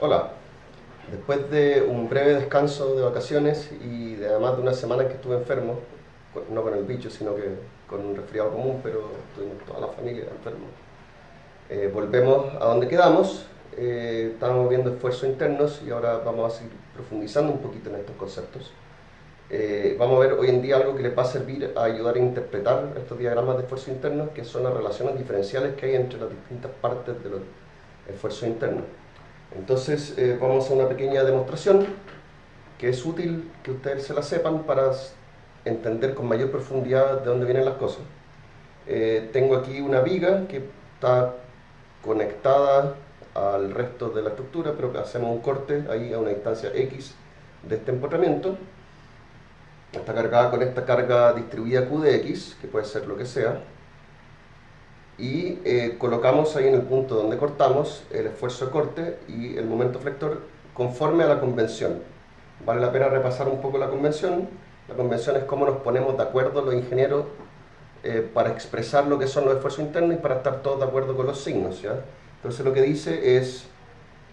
Hola, después de un breve descanso de vacaciones y de, además de una semana que estuve enfermo, no con el bicho, sino que con un resfriado común, pero estuvimos toda la familia enfermo, eh, volvemos a donde quedamos, eh, estábamos viendo esfuerzos internos y ahora vamos a seguir profundizando un poquito en estos conceptos. Eh, vamos a ver hoy en día algo que le va a servir a ayudar a interpretar estos diagramas de esfuerzo internos, que son las relaciones diferenciales que hay entre las distintas partes de los esfuerzos internos. Entonces eh, vamos a una pequeña demostración que es útil que ustedes se la sepan para entender con mayor profundidad de dónde vienen las cosas. Eh, tengo aquí una viga que está conectada al resto de la estructura, pero hacemos un corte ahí a una distancia X de este empotramiento. Está cargada con esta carga distribuida Q de X, que puede ser lo que sea y eh, colocamos ahí en el punto donde cortamos el esfuerzo de corte y el momento flector conforme a la convención. Vale la pena repasar un poco la convención. La convención es cómo nos ponemos de acuerdo los ingenieros eh, para expresar lo que son los esfuerzos internos y para estar todos de acuerdo con los signos. ¿ya? Entonces lo que dice es,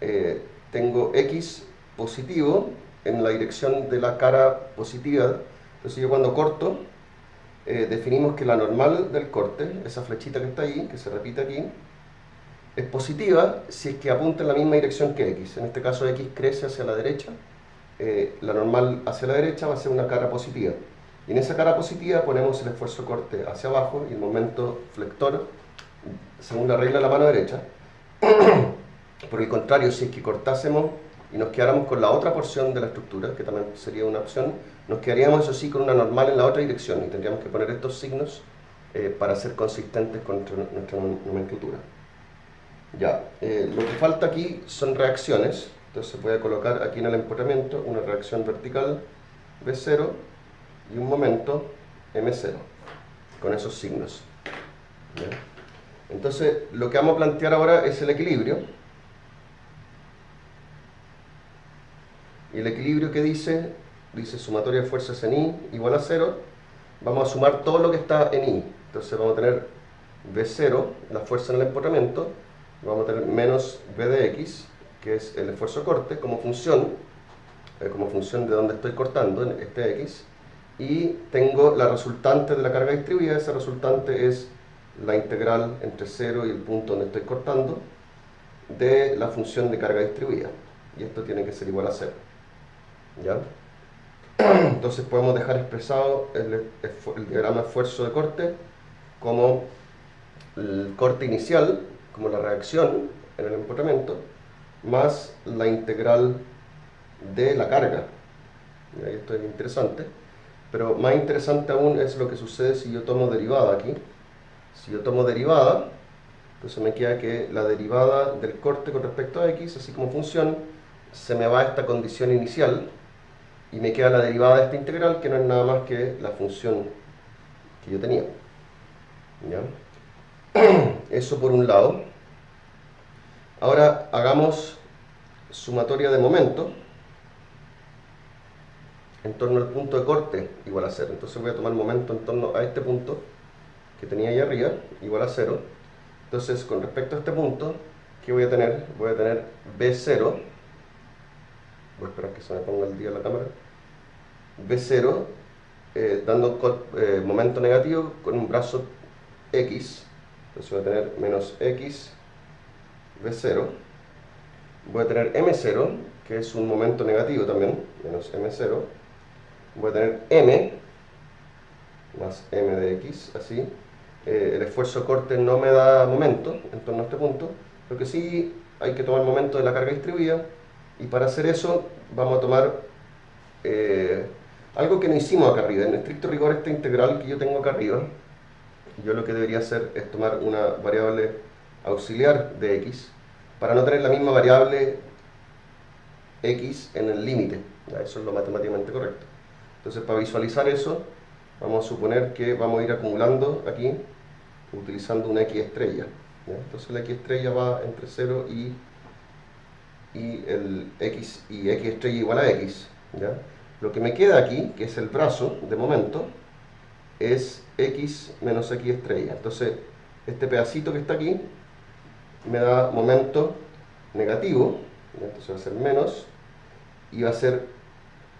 eh, tengo X positivo en la dirección de la cara positiva. Entonces yo cuando corto, eh, definimos que la normal del corte, esa flechita que está ahí, que se repite aquí, es positiva si es que apunta en la misma dirección que x. En este caso x crece hacia la derecha, eh, la normal hacia la derecha va a ser una cara positiva. Y en esa cara positiva ponemos el esfuerzo corte hacia abajo y el momento flector según la regla de la mano derecha. Por el contrario, si es que cortásemos y nos quedáramos con la otra porción de la estructura, que también sería una opción, nos quedaríamos eso sí con una normal en la otra dirección y tendríamos que poner estos signos eh, para ser consistentes con nuestra, nomenclatura. Ya, eh, lo que falta aquí son reacciones, entonces voy a colocar aquí en el empotramiento una reacción vertical B0 y un momento M0 con esos signos. Entonces, lo que vamos a plantear ahora es el equilibrio Y el equilibrio que dice, dice sumatoria de fuerzas en I igual a 0, vamos a sumar todo lo que está en I. Entonces vamos a tener V0, la fuerza en el empotramiento, vamos a tener menos V de X, que es el esfuerzo corte, como función, eh, como función de donde estoy cortando, este X, y tengo la resultante de la carga distribuida, esa resultante es la integral entre 0 y el punto donde estoy cortando de la función de carga distribuida, y esto tiene que ser igual a 0. ¿Ya? Entonces podemos dejar expresado el, diagrama esfuerzo de corte como el corte inicial, como la reacción en el empotramiento, más la integral de la carga. Esto es interesante, pero más interesante aún es lo que sucede si yo tomo derivada aquí. Si yo tomo derivada, entonces me queda que la derivada del corte con respecto a x, así como función, se me va a esta condición inicial, y me queda la derivada de esta integral que no es nada más que la función que yo tenía. Eso por un lado. Ahora hagamos sumatoria de momento en torno al punto de corte igual a 0. Entonces voy a tomar momento en torno a este punto que tenía ahí arriba igual a 0. Entonces con respecto a este punto, ¿qué voy a tener? Voy a tener B0 voy a esperar que se me ponga el día la cámara, B0, eh, dando eh, momento negativo con un brazo X, entonces voy a tener menos X, B0, voy a tener M0, que es un momento negativo también, menos M0, voy a tener M, más M de X, así, eh, el esfuerzo corte no me da momento en torno a este punto, lo que sí hay que tomar momento de la carga distribuida, y para hacer eso vamos a tomar eh, algo que no hicimos acá arriba. En estricto rigor esta integral que yo tengo acá arriba, yo lo que debería hacer es tomar una variable auxiliar de x para no tener la misma variable x en el límite. Eso es lo matemáticamente correcto. Entonces para visualizar eso, vamos a suponer que vamos a ir acumulando aquí utilizando una x estrella. Entonces la x estrella va entre 0 y y el x y x estrella igual a x. Lo que me queda aquí, que es el brazo de momento, es x menos x estrella. Entonces, este pedacito que está aquí me da momento negativo, entonces va a ser menos, y va a ser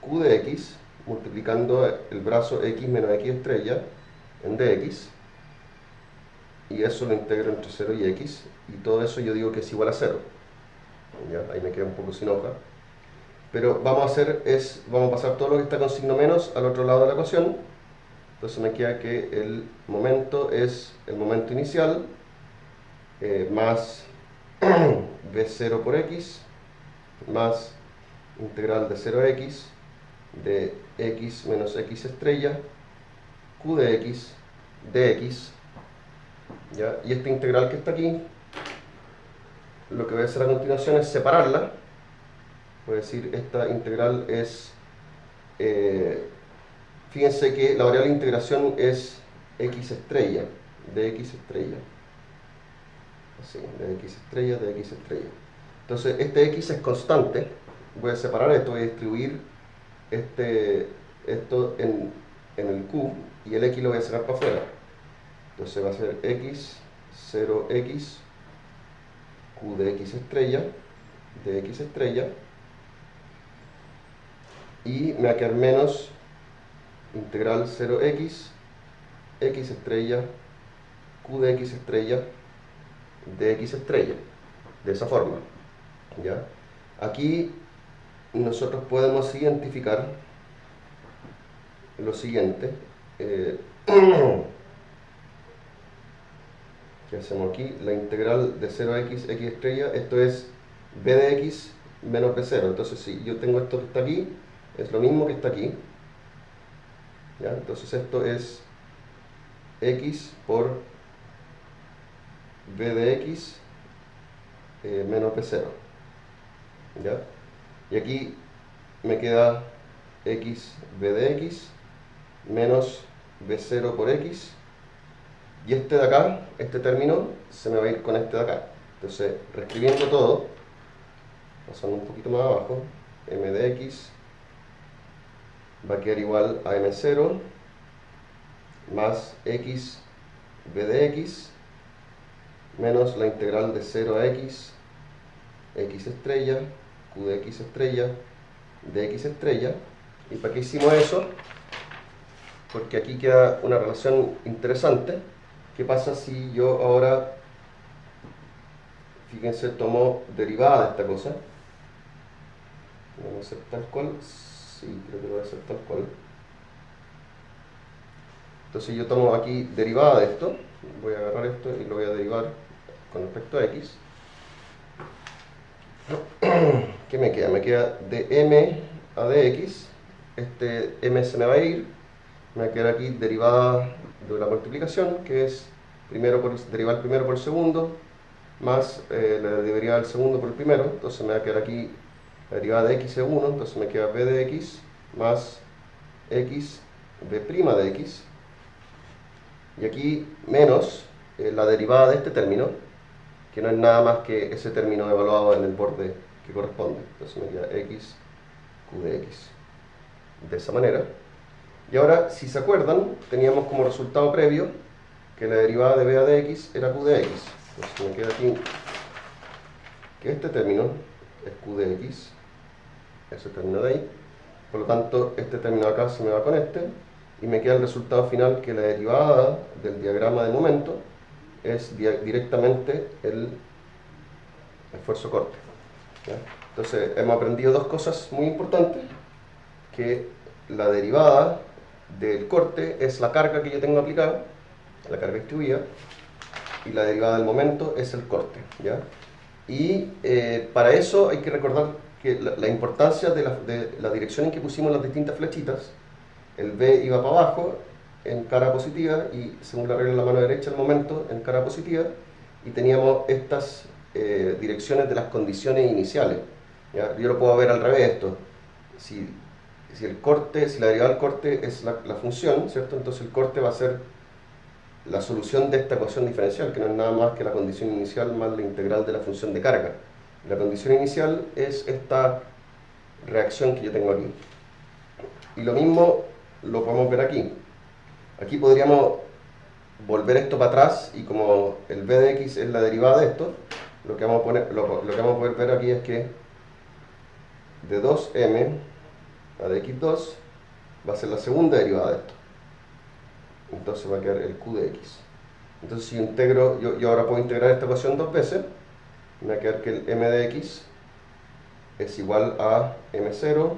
q de x multiplicando el brazo x menos x estrella en dx, y eso lo integro entre 0 y x, y todo eso yo digo que es igual a 0. Ahí me queda un poco sin hoja. Pero vamos a hacer es, vamos a pasar todo lo que está con signo menos al otro lado de la ecuación. Entonces me queda que el momento es el momento inicial eh, más b0 por x más integral de 0 a x de x menos x estrella q de x dx ¿ya? y esta integral que está aquí lo que voy a hacer a continuación es separarla. Voy a decir esta integral es eh, fíjense que la variable de integración es x estrella de x estrella. Así, de x estrella de x estrella. Entonces este x es constante. Voy a separar esto, a distribuir este, esto en, en el q y el x lo voy a sacar para afuera. Entonces va a ser x 0x q de x estrella de x estrella y me va a quedar menos integral 0x x estrella q de x estrella de x estrella de esa forma ¿ya? aquí nosotros podemos identificar lo siguiente eh, ¿qué hacemos aquí? la integral de 0 a x, x estrella esto es b de x menos b0 entonces si yo tengo esto que está aquí es lo mismo que está aquí. ¿ya? Entonces esto es x por b de x eh, menos b0. ¿ya? Y aquí me queda x b de x menos b0 por x. Y este de acá, este término, se me va a ir con este de acá. Entonces, reescribiendo todo, pasando un poquito más abajo, m de x va a quedar igual a m0 más x b de x menos la integral de 0 a x x estrella q de x estrella de x estrella. Y para qué hicimos eso porque aquí queda una relación interesante ¿qué pasa si yo ahora fíjense tomo derivada de esta cosa vamos a hacer tal cual Sí, creo que lo voy a hacer tal cual. Entonces yo tomo aquí derivada de esto, voy a agarrar esto y lo voy a derivar con respecto a x. ¿Qué me queda? Me queda de m a dx, este m se me va a ir, me va a quedar aquí derivada de la multiplicación, que es primero por, derivar primero por el segundo, más eh, la derivada del segundo por el primero, entonces me va a quedar aquí la derivada de x es 1, entonces me queda b de x más x b' de x. Y aquí menos eh, la derivada de este término, que no es nada más que ese término evaluado en el borde que corresponde. Entonces me queda x q de x. De esa manera. Y ahora, si se acuerdan, teníamos como resultado previo que la derivada de b de x era q de x. Entonces me queda aquí que este término es q de x ese término de ahí. Por lo tanto, este término acá se me va con este y me queda el resultado final que la derivada del diagrama de momento es directamente el esfuerzo corte. Entonces, hemos aprendido dos cosas muy importantes, que la derivada del corte es la carga que yo tengo aplicada, la carga distribuida, y la derivada del momento es el corte. ¿ya? Y eh, para eso hay que recordar que la, importancia de la, dirección en que pusimos las distintas flechitas, el B iba para abajo en cara positiva y según la regla de la mano derecha el momento en cara positiva y teníamos estas eh, direcciones de las condiciones iniciales. Yo lo puedo ver al revés esto. Si, si el corte, si la derivada del corte es la, función, ¿cierto? Entonces el corte va a ser la solución de esta ecuación diferencial, que no es nada más que la condición inicial más la integral de la función de carga. La condición inicial es esta reacción que yo tengo aquí. Y lo mismo lo podemos ver aquí. Aquí podríamos volver esto para atrás y como el b de x es la derivada de esto, lo que vamos a, poner, lo, que vamos a poder ver aquí es que de 2m a de x2 va a ser la segunda derivada de esto. Entonces va a quedar el q de x. Entonces si integro, yo, yo ahora puedo integrar esta ecuación dos veces, me va a quedar que el m de x es igual a m0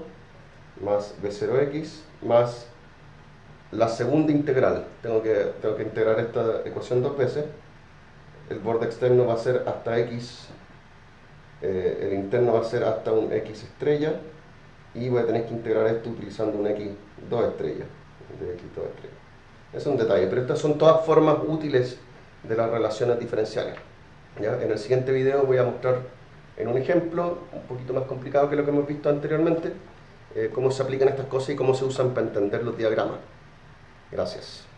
más b0x más la segunda integral. Tengo que, tengo que integrar esta ecuación dos veces. El borde externo va a ser hasta x, eh, el interno va a ser hasta un x estrella y voy a tener que integrar esto utilizando un x2 estrella. De x2 estrella. Es un detalle, pero estas son todas formas útiles de las relaciones diferenciales. ¿ya? En el siguiente video voy a mostrar en un ejemplo un poquito más complicado que lo que hemos visto anteriormente, eh, cómo se aplican estas cosas y cómo se usan para entender los diagramas. Gracias.